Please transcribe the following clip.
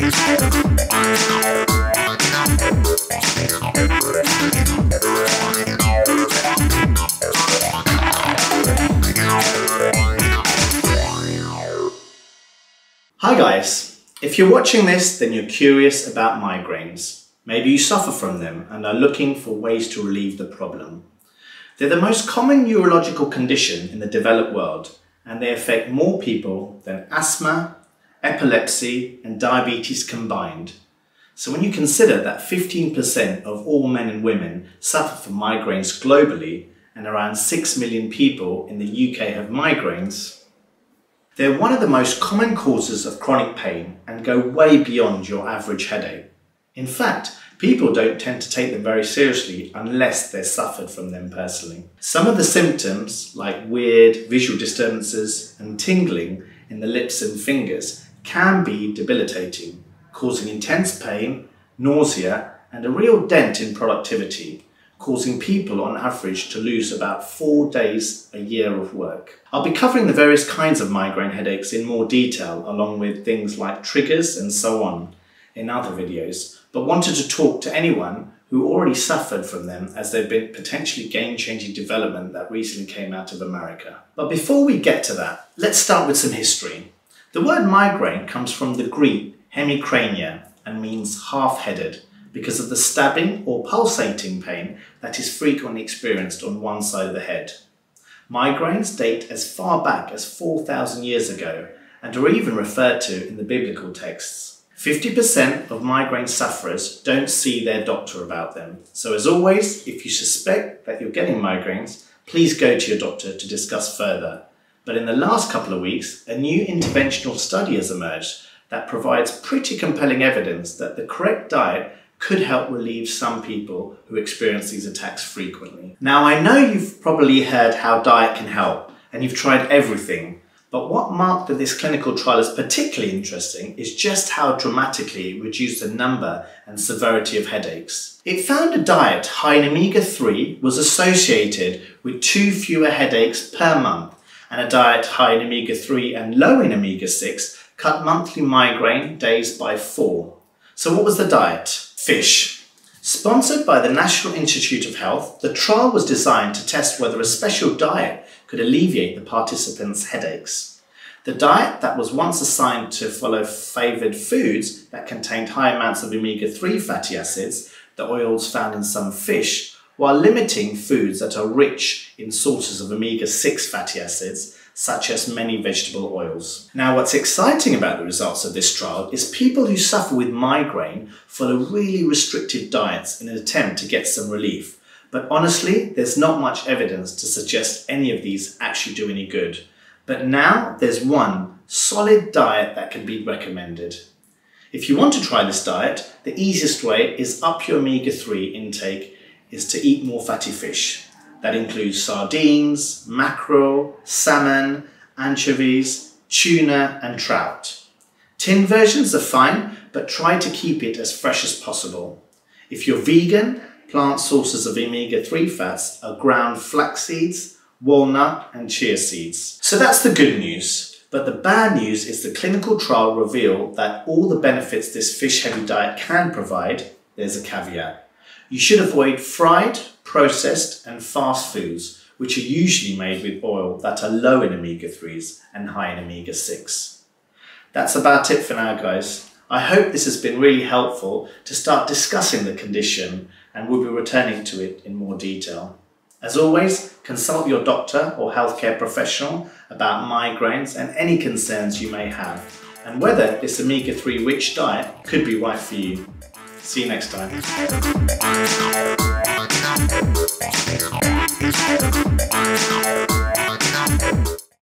Hi guys, if you're watching this then you're curious about migraines. Maybe you suffer from them and are looking for ways to relieve the problem. They're the most common neurological condition in the developed world and they affect more people than asthma, epilepsy and diabetes combined. So when you consider that 15% of all men and women suffer from migraines globally and around 6 million people in the UK have migraines, they're one of the most common causes of chronic pain and go way beyond your average headache. In fact, people don't tend to take them very seriously unless they've suffered from them personally. Some of the symptoms, like weird visual disturbances and tingling in the lips and fingers, can be debilitating, causing intense pain, nausea, and a real dent in productivity, causing people on average to lose about four days a year of work. I'll be covering the various kinds of migraine headaches in more detail, along with things like triggers and so on in other videos, but wanted to talk to anyone who already suffered from them as they've been potentially game-changing development that recently came out of America. But before we get to that, let's start with some history. The word migraine comes from the Greek hemicrania and means half-headed, because of the stabbing or pulsating pain that is frequently experienced on one side of the head. Migraines date as far back as 4,000 years ago and are even referred to in the biblical texts. 50% of migraine sufferers don't see their doctor about them. So as always, if you suspect that you're getting migraines, please go to your doctor to discuss further. But in the last couple of weeks, a new interventional study has emerged that provides pretty compelling evidence that the correct diet could help relieve some people who experience these attacks frequently. Now, I know you've probably heard how diet can help and you've tried everything, but what marked this clinical trial as particularly interesting is just how dramatically it reduced the number and severity of headaches. It found a diet high in omega-3 was associated with two fewer headaches per month, and a diet high in omega-3 and low in omega-6 cut monthly migraine days by four. So what was the diet? Fish. Sponsored by the National Institute of Health, the trial was designed to test whether a special diet could alleviate the participants' headaches. The diet that was once assigned to follow favoured foods that contained high amounts of omega-3 fatty acids, the oils found in some fish, while limiting foods that are rich in sources of omega-6 fatty acids such as many vegetable oils. Now what's exciting about the results of this trial is people who suffer with migraine follow really restrictive diets in an attempt to get some relief. But honestly, there's not much evidence to suggest any of these actually do any good. But now there's one solid diet that can be recommended. If you want to try this diet, the easiest way is up your omega-3 intake is to eat more fatty fish. That includes sardines, mackerel, salmon, anchovies, tuna and trout. Tin versions are fine, but try to keep it as fresh as possible. If you're vegan, plant sources of omega-3 fats are ground flax seeds, walnut and chia seeds. So that's the good news. But the bad news is the clinical trial revealed that all the benefits this fish-heavy diet can provide, there's a caveat. You should avoid fried, processed and fast foods, which are usually made with oil that are low in omega-3s and high in omega-6. That's about it for now, guys. I hope this has been really helpful to start discussing the condition and we'll be returning to it in more detail. As always, consult your doctor or healthcare professional about migraines and any concerns you may have and whether this omega-3 rich diet could be right for you. See you next time.